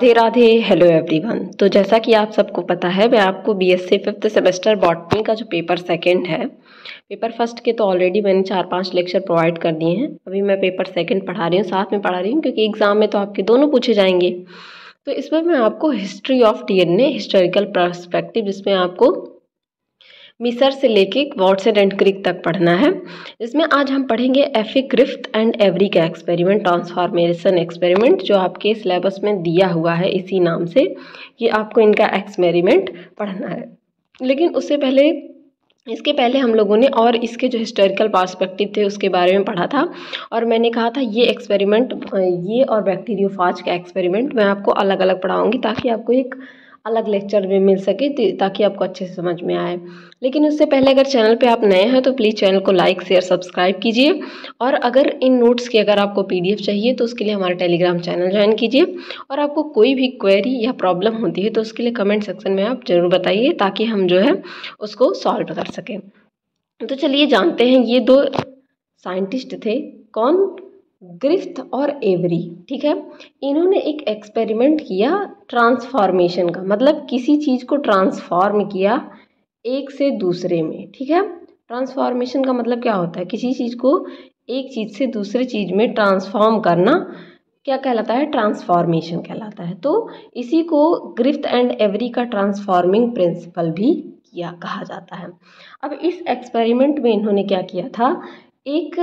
Radhe Radhe hello everyone तो जैसा कि आप सबको पता है, मैं आपको बीएससी फिफ्थ सेमेस्टर बॉटनी का जो पेपर सेकंड है पेपर फ़र्स्ट के तो ऑलरेडी मैंने चार पाँच लेक्चर प्रोवाइड कर दिए हैं। अभी मैं पेपर सेकंड पढ़ा रही हूँ, साथ में पढ़ा रही हूँ, क्योंकि एग्ज़ाम में तो आपके दोनों पूछे जाएँगे। तो इसमें मैं आपको history of DNA historical perspective जिसमें आपको मिसर से लेके वॉट्सन एंड क्रिक तक पढ़ना है। इसमें आज हम पढ़ेंगे एफिक ग्रिफ्ट एंड एवरी का एक्सपेरिमेंट, ट्रांसफॉर्मेशन एक्सपेरिमेंट, जो आपके सिलेबस में दिया हुआ है इसी नाम से। कि आपको इनका एक्सपेरिमेंट पढ़ना है। लेकिन उससे पहले, इसके पहले हम लोगों ने और इसके जो हिस्टोरिकल पर्सपेक्टिव थे उसके बारे में पढ़ा था। और मैंने कहा था, ये एक्सपेरिमेंट, ये और बैक्टीरियोफाज का एक्सपेरिमेंट मैं आपको अलग अलग पढ़ाऊँगी ताकि आपको एक अलग लेक्चर में मिल सके ताकि आपको अच्छे से समझ में आए। लेकिन उससे पहले अगर चैनल पे आप नए हैं तो प्लीज़ चैनल को लाइक शेयर सब्सक्राइब कीजिए। और अगर इन नोट्स की अगर आपको पीडीएफ चाहिए तो उसके लिए हमारा टेलीग्राम चैनल ज्वाइन कीजिए। और आपको कोई भी क्वेरी या प्रॉब्लम होती है तो उसके लिए कमेंट सेक्शन में आप ज़रूर बताइए, ताकि हम जो है, उसको सॉल्व कर सकें। तो चलिए जानते हैं, ये दो साइंटिस्ट थे। कौन? ग्रिफ्थ और एवरी, ठीक है? इन्होंने एक एक्सपेरिमेंट किया ट्रांसफॉर्मेशन का मतलब किसी चीज़ को ट्रांसफॉर्म किया एक से दूसरे में, ठीक है? ट्रांसफॉर्मेशन का मतलब क्या होता है? किसी चीज़ को एक चीज़ से दूसरे चीज़ में ट्रांसफॉर्म करना क्या कहलाता है? ट्रांसफॉर्मेशन कहलाता है। तो इसी को ग्रिफ्थ एंड एवरी का ट्रांसफॉर्मिंग प्रिंसिपल भी किया, कहा जाता है। अब इस एक्सपेरिमेंट में इन्होंने क्या किया था? एक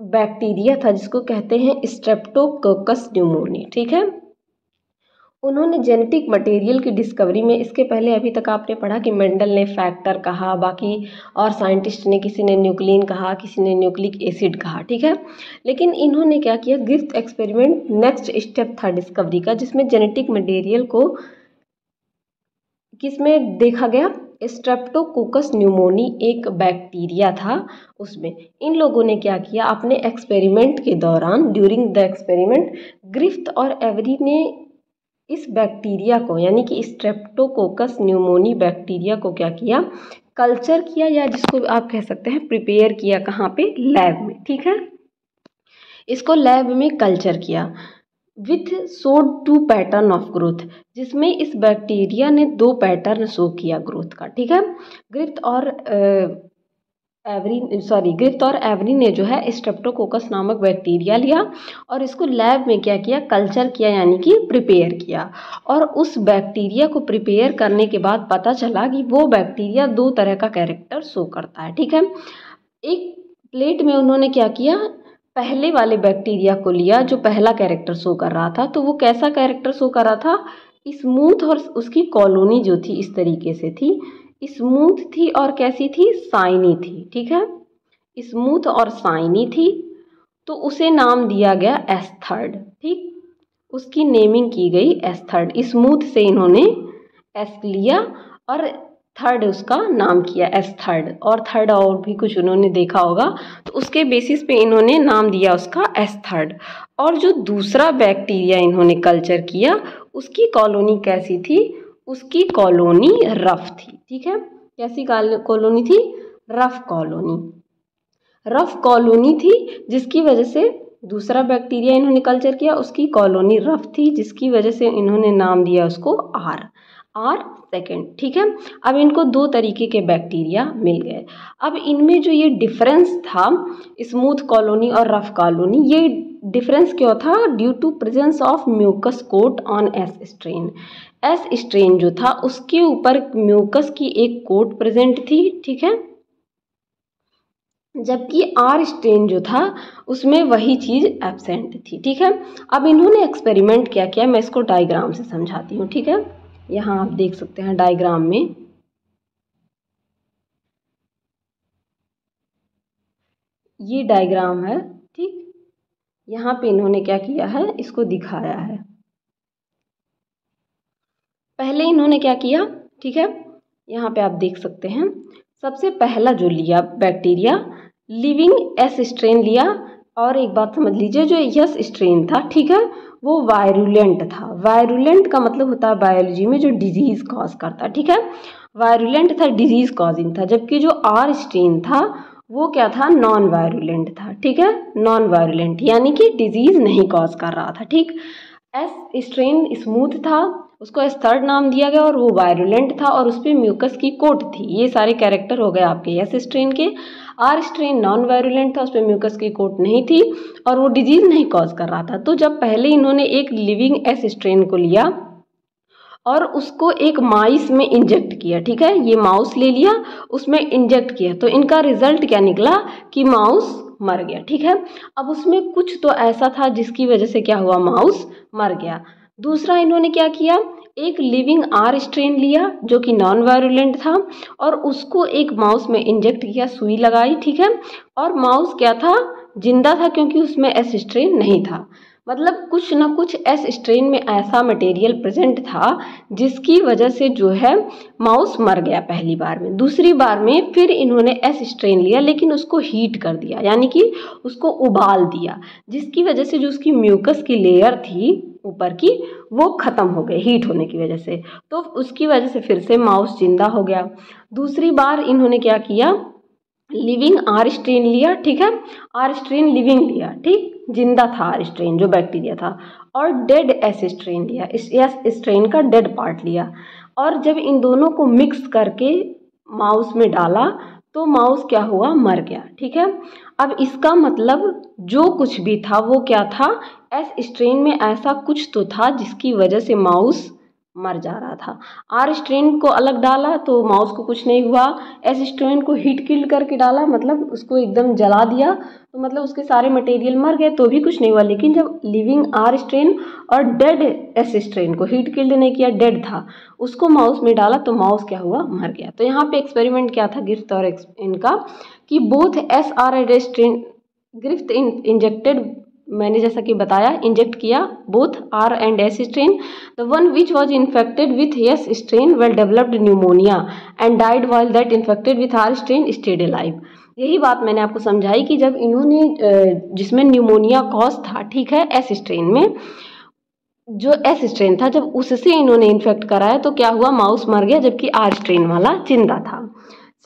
बैक्टीरिया था, जिसको कहते हैं स्ट्रेप्टोकोकस न्यूमोनी ठीक है? उन्होंने जेनेटिक मटेरियल की डिस्कवरी में इसके पहले अभी तक आपने पढ़ा कि मेंडल ने फैक्टर कहा, बाकी और साइंटिस्ट ने किसी ने न्यूक्लिन कहा, किसी ने न्यूक्लिक एसिड कहा, ठीक है? लेकिन इन्होंने क्या किया? गिफ्ट एक्सपेरिमेंट नेक्स्ट स्टेप था डिस्कवरी का, जिसमें जेनेटिक मटेरियल को किसमें देखा गया? स्ट्रेप्टोकोकस न्यूमोनी एक बैक्टीरिया था उसमें। इन लोगों ने क्या किया? अपने एक्सपेरिमेंट के दौरान ड्यूरिंग द एक्सपेरिमेंट ग्रिफ्ट और एवरी ने इस बैक्टीरिया को, यानी कि स्ट्रेप्टोकोकस न्यूमोनी बैक्टीरिया को क्या किया? कल्चर किया या जिसको आप कह सकते हैं, प्रिपेयर किया कहाँ पे? लैब में, ठीक है? इसको लैब में कल्चर किया। विथ सोड टू पैटर्न ऑफ़ ग्रोथ, जिसमें इस बैक्टीरिया ने दो पैटर्न शो किया ग्रोथ का, ठीक है? ग्रिफ्ट और एवरी, सॉरी ग्रिफ्ट और एवरी ने जो है स्ट्रेप्टोकोकस नामक बैक्टीरिया लिया और इसको लैब में क्या किया? कल्चर किया, यानी कि प्रिपेयर किया। और उस बैक्टीरिया को प्रिपेयर करने के बाद पता चला कि वो बैक्टीरिया दो तरह का कैरेक्टर शो करता है, ठीक है? एक प्लेट में उन्होंने क्या किया? पहले वाले बैक्टीरिया को लिया जो पहला कैरेक्टर शो कर रहा था तो वो कैसा कैरेक्टर शो कर रहा था? स्मूथ और उसकी कॉलोनी जो थी इस तरीके से थी। स्मूथ थी और कैसी थी? साइनी थी, ठीक है? स्मूथ और साइनी थी तो उसे नाम दिया गया एस्थर्ड, ठीक? उसकी नेमिंग की गई एस्थर्ड। स्मूथ से इन्होंने एस लिया और थर्ड उसका नाम किया एस थर्ड और थर्ड और भी कुछ उन्होंने देखा होगा। तो उसके बेसिस पे इन्होंने नाम दिया उसका एस थर्ड और जो दूसरा बैक्टीरिया इन्होंने कल्चर किया, उसकी कॉलोनी कैसी थी? उसकी कॉलोनी रफ थी, ठीक है? कैसी कॉलोनी थी? रफ कॉलोनी रफ कॉलोनी थी, जिसकी वजह से दूसरा बैक्टीरिया इन्होंने कल्चर किया, उसकी कॉलोनी रफ थी, जिसकी वजह से इन्होंने नाम दिया उसको आर आर सेकेंड ठीक है? अब इनको दो तरीके के बैक्टीरिया मिल गए। अब इनमें जो ये डिफरेंस था स्मूथ कॉलोनी और रफ कॉलोनी ये डिफरेंस क्यों था? Due to presence of mucus coat on S strain S strain जो था, उसके ऊपर म्यूकस की एक कोट प्रेजेंट थी, ठीक है? जबकि आर स्ट्रेन जो था, उसमें वही चीज़ एबसेंट थी, ठीक है? अब इन्होंने एक्सपेरिमेंट क्या किया? मैं इसको डायग्राम से समझाती हूँ, ठीक है? यहाँ आप देख सकते हैं डायग्राम में। ये डायग्राम है, ठीक? यहाँ पे इन्होंने क्या किया है? इसको दिखाया है। पहले इन्होंने क्या किया, ठीक है? यहाँ पे आप देख सकते हैं। सबसे पहला जो लिया बैक्टीरिया लिविंग एस स्ट्रेन लिया। और एक बात समझ लीजिए, जो यस स्ट्रेन था, ठीक है? वो वायरुलेंट था। वायरुलेंट का मतलब होता है बायोलॉजी में जो डिज़ीज़ कॉज करता ठीक है? वायरुलेंट था डिज़ीज़ कॉजिंग था, जबकि जो आर स्ट्रेन था, वो क्या था? नॉन वायरुलेंट था, ठीक है? नॉन वायरुलेंट यानी कि डिज़ीज़ नहीं कॉज कर रहा था, ठीक? एस स्ट्रेन स्मूथ था उसको एस थर्ड नाम दिया गया और वो वायरुलेंट था और उस पर म्यूकस की कोट थी। ये सारे कैरेक्टर हो गए आपके एस स्ट्रेन के। आर स्ट्रेन नॉन वायरुलेंट था, उस पर म्यूकस की कोट नहीं थी और वो डिज़ीज़ नहीं कॉज कर रहा था। तो जब पहले इन्होंने एक लिविंग एस स्ट्रेन को लिया और उसको एक माइस में इंजेक्ट किया, ठीक है? ये माउस ले लिया, उसमें इंजेक्ट किया। तो इनका रिज़ल्ट क्या निकला कि माउस मर गया, ठीक है? अब उसमें कुछ तो ऐसा था जिसकी वजह से क्या हुआ? माउस मर गया। दूसरा इन्होंने क्या किया? एक लिविंग आर स्ट्रेन लिया, जो कि नॉन वायरुलेंट था, और उसको एक माउस में इंजेक्ट किया, सुई लगाई, ठीक है? और माउस क्या था? ज़िंदा था, क्योंकि उसमें एस स्ट्रेन नहीं था। मतलब कुछ ना कुछ एस स्ट्रेन में ऐसा मटेरियल प्रेजेंट था, जिसकी वजह से जो है माउस मर गया पहली बार में। दूसरी बार में फिर इन्होंने एस स्ट्रेन लिया, लेकिन उसको हीट कर दिया, यानी कि उसको उबाल दिया, जिसकी वजह से जो उसकी म्यूकस की लेयर थी ऊपर की वो ख़त्म हो गई हीट होने की वजह से। तो उसकी वजह से फिर से माउस ज़िंदा हो गया। दूसरी बार इन्होंने क्या किया? लिविंग आर स्ट्रेन लिया, ठीक है? आर स्ट्रेन लिविंग लिया, ठीक? ज़िंदा था आर स्ट्रेन जो बैक्टीरिया था। और डेड एस स्ट्रेन लिया, इस एस स्ट्रेन का डेड पार्ट लिया। और जब इन दोनों को मिक्स करके माउस में डाला तो माउस क्या हुआ? मर गया, ठीक है? अब इसका मतलब जो कुछ भी था, वो क्या था? एस स्ट्रेन में ऐसा कुछ तो था जिसकी वजह से माउस मर जा रहा था। आर स्ट्रेन को अलग डाला तो माउस को कुछ नहीं हुआ। एस स्ट्रेन को हीट किल करके डाला मतलब उसको एकदम जला दिया। तो मतलब उसके सारे मटेरियल मर गए तो भी कुछ नहीं हुआ। लेकिन जब लिविंग आर स्ट्रेन और डेड एस स्ट्रेन को हीट किल्ड नहीं किया डेड था, उसको माउस में डाला तो माउस क्या हुआ? मर गया। तो यहाँ पे एक्सपेरिमेंट क्या था गिफ्ट और इनका कि both S R and strain Griffith injected मैंने जैसा कि बताया इंजेक्ट किया both R and S strain the one which was infected with S strain well developed pneumonia and died while that infected with R strain stayed live यही बात मैंने आपको समझाई कि जब इन्होंने जिसमें न्यूमोनिया कॉज था, ठीक है एस स्ट्रेन में, जो एस स्ट्रेन था, जब उससे इन्होंने इन्फेक्ट कराया तो क्या हुआ? माउस मर गया, जबकि आर स्ट्रेन वाला ज़िंदा था।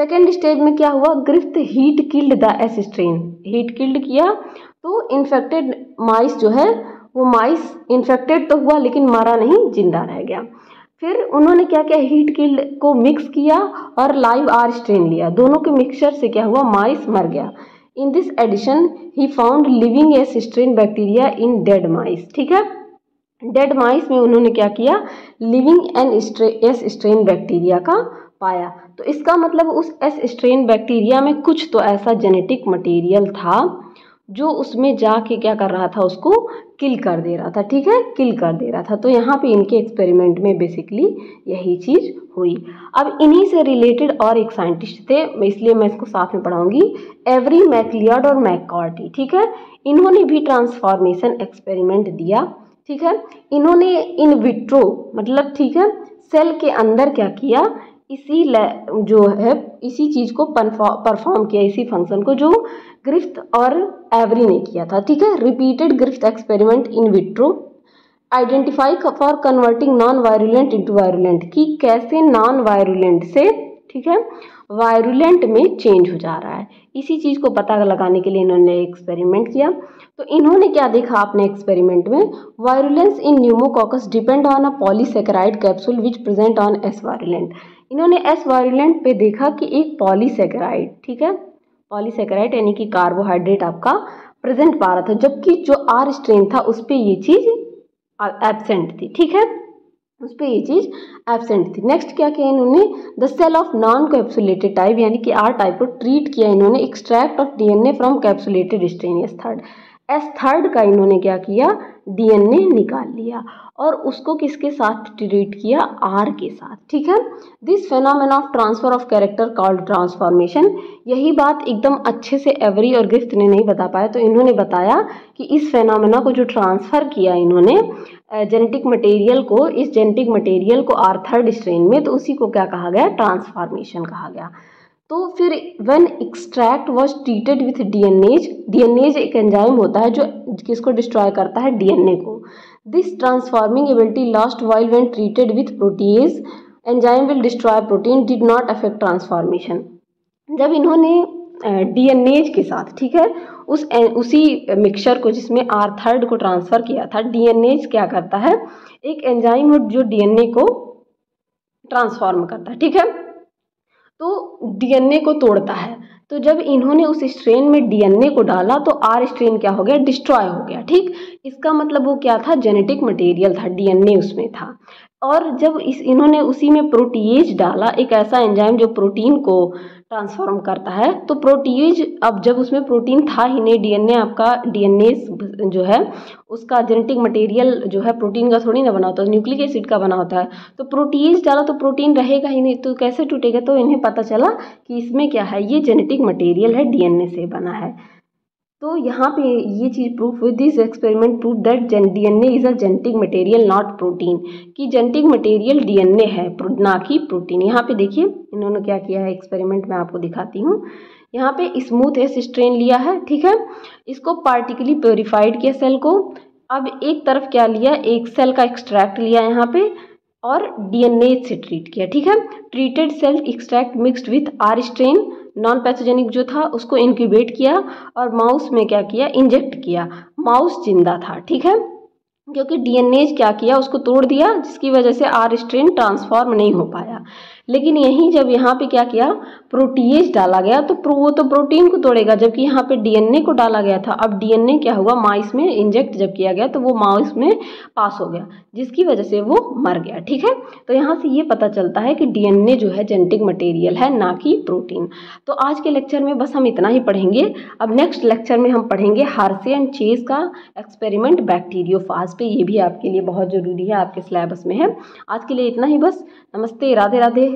सेकेंड स्टेज में क्या हुआ? Griffith heat killed the S strain. Heat killed किया तो इन्फेक्टेड माइस जो है, वो माइस इन्फेक्टेड तो हुआ लेकिन मारा नहीं, ज़िंदा रह गया। फिर उन्होंने क्या किया? हीट किल्ड को मिक्स किया और लाइव आर स्ट्रेन लिया। दोनों के मिक्सचर से क्या हुआ? माइस मर गया। In this addition he found living S strain bacteria in dead mice ठीक है? डेड माइस में उन्होंने क्या किया? Living an S strain bacteria का पाया। तो इसका मतलब उस एस स्ट्रेन बैक्टीरिया में कुछ तो ऐसा जेनेटिक मटेरियल था, जो उसमें जाके क्या कर रहा था, उसको किल कर दे रहा था, ठीक है? किल कर दे रहा था। तो यहाँ पे इनके एक्सपेरिमेंट में बेसिकली यही चीज़ हुई। अब इन्हीं से रिलेटेड और एक साइंटिस्ट थे इसलिए मैं इसको साथ में पढ़ाऊँगी। एवरी मैकलियड और मैकॉर्टी ठीक है? इन्होंने भी ट्रांसफॉर्मेशन एक्सपेरिमेंट दिया, ठीक है? इन्होंने इन विट्रो मतलब ठीक है? सेल के अंदर क्या किया? इसी जो है, इसी चीज़ को परफॉर्म किया, इसी फ़ंक्शन को जो ग्रिफ्थ और एवरी ने किया था, ठीक है? Repeated Griffith experiment in vitro, identify for converting non virulent into virulent, कि कैसे नॉन वायरुलेंट से, ठीक है? वायरुलेंट में चेंज हो जा रहा है। इसी चीज़ को पता लगाने के लिए इन्होंने एक्सपेरिमेंट किया। तो इन्होंने क्या देखा अपने एक्सपेरिमेंट में? Virulence in pneumococcus depend on a polysaccharide capsule which present on S virulent इन्होंने एस वायरुलेंट पे देखा कि एक पॉलीसेकेराइड ठीक है? पॉलीसेकेराइड यानी कि कार्बोहाइड्रेट आपका प्रेजेंट पा रहा था, जबकि जो आर स्ट्रेन था, उस पर ये चीज़ एबसेंट थी, ठीक है? उस पर ये चीज़ एबसेंट थी। नेक्स्ट क्या किया इन्होंने? The cell of non capsulated type यानी कि आर टाइप को ट्रीट किया इन्होंने extract of DNA from capsulated strain S third S third का इन्होंने क्या किया? डीएनए निकाल लिया और उसको किसके साथ ट्रीट किया? आर के साथ, ठीक है? This phenomenon of transfer of character called transformation यही बात एकदम अच्छे से एवरी और गिफ्ट ने नहीं बता पाया तो इन्होंने बताया कि इस फेनोमेना को जो ट्रांसफ़र किया इन्होंने जेनेटिक मटेरियल को, इस जेनेटिक मटेरियल को आर थर्ड स्ट्रेन में तो उसी को क्या कहा गया? ट्रांसफॉर्मेशन कहा गया। तो फिर when extract was treated with DNase DNase एक एंजाइम होता है जो किसको डिस्ट्रॉय करता है? डीएनए को। This transforming ability lost while when treated with protease enzyme will destroy protein did not affect transformation जब इन्होंने डीएनएज के साथ, ठीक है, उस उसी मिक्सचर को जिसमें आर थर्ड को ट्रांसफ़र किया था डीएनए क्या करता है? एक एंजाइम जो डीएनए को ट्रांसफॉर्म करता है, ठीक है? तो डीएनए को तोड़ता है। तो जब इन्होंने उस स्ट्रेन में डीएनए को डाला तो आर स्ट्रेन क्या हो गया? डिस्ट्रॉय हो गया, ठीक? इसका मतलब वो क्या था? जेनेटिक मटेरियल था डीएनए उसमें था। और जब इस, इन्होंने उसी में प्रोटीज डाला, एक ऐसा एंजाइम जो प्रोटीन को ट्रांसफॉर्म करता है तो प्रोटीज अब जब उसमें प्रोटीन था ही नहीं डीएनए आपका डीएनए जो है, उसका जेनेटिक मटेरियल जो है प्रोटीन का थोड़ी ना बना होता है न्यूक्लिक एसिड का बना होता है। तो प्रोटीज डाला तो प्रोटीन रहेगा ही नहीं तो कैसे टूटेगा? तो इन्हें पता चला कि इसमें क्या है, ये जेनेटिक मटेरियल है डीएनए से बना है। तो यहाँ पे ये चीज़ प्रूफ हुई this experiment proof that N A is a genetic material not protein कि जेनेटिक मटेरियल डीएनए है ना कि प्रोटीन यहाँ पे देखिए, इन्होंने क्या किया है एक्सपेरिमेंट मैं आपको दिखाती हूँ। यहाँ पे स्मूथ एस स्ट्रेन लिया है, ठीक है? इसको पार्टिकली प्योरीफाइड किया सेल को। अब एक तरफ़ क्या लिया, एक सेल का एक्सट्रैक्ट लिया यहाँ पे और डीएनए से ट्रीट किया, ठीक है? Treated cell extract mixed with R strain non pathogenic जो था, उसको इनक्यूबेट किया और माउस में क्या किया? इंजेक्ट किया। माउस ज़िंदा था, ठीक है? क्योंकि डीएनए क्या किया, उसको तोड़ दिया, जिसकी वजह से आर स्ट्रेन ट्रांसफॉर्म नहीं हो पाया। लेकिन यहीं जब यहाँ पे क्या किया? प्रोटीएज डाला गया तो प्रो, वो तो प्रोटीन को तोड़ेगा, जबकि यहाँ पे डीएनए को डाला गया था। अब डीएनए क्या हुआ? माइस में इंजेक्ट जब किया गया तो वो माउस में पास हो गया, जिसकी वजह से वो मर गया, ठीक है? तो यहाँ से ये पता चलता है कि डीएनए जो है जेनेटिक मटेरियल है, ना कि प्रोटीन तो आज के लेक्चर में बस हम इतना ही पढ़ेंगे। अब नेक्स्ट लेक्चर में हम पढ़ेंगे हार्से एंड चेज का एक्सपेरिमेंट बैक्टीरियोफाज पे। ये भी आपके लिए बहुत ज़रूरी है, आपके सिलेबस में है। आज के लिए इतना ही बस। नमस्ते, राधे राधे।